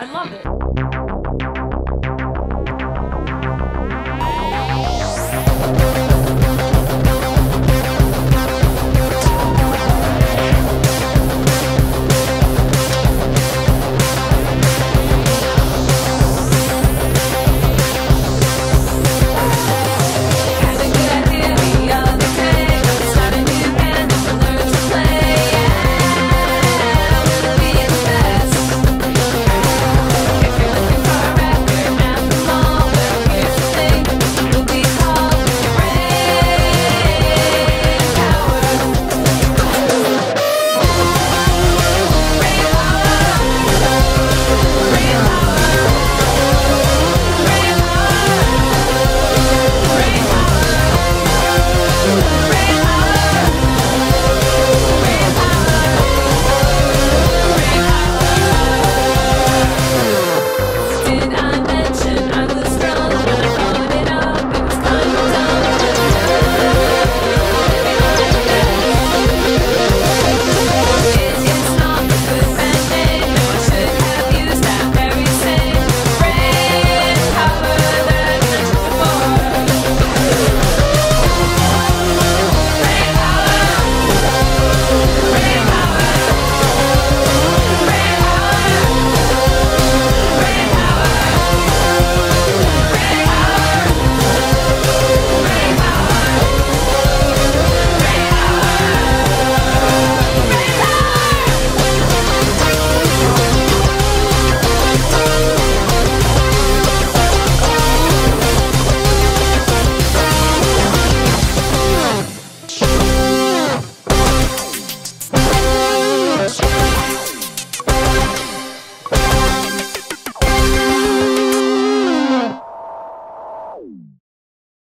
I love it.